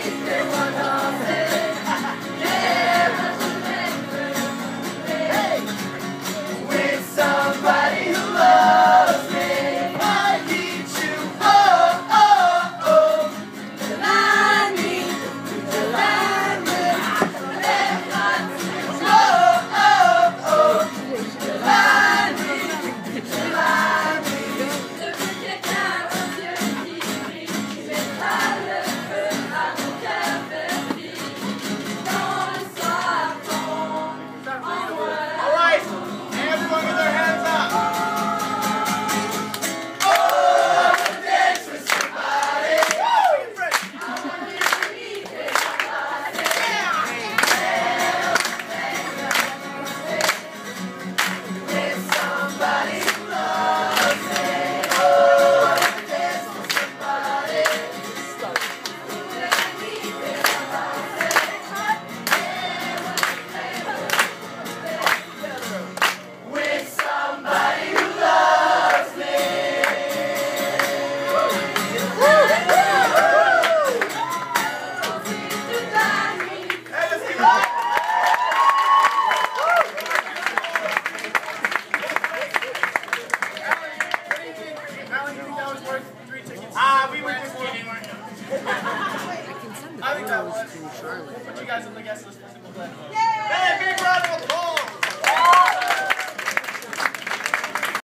Please, that was worth three tickets. Ah, we were just kidding, weren't we? I think that was. Put you guys on the guest list? Yay!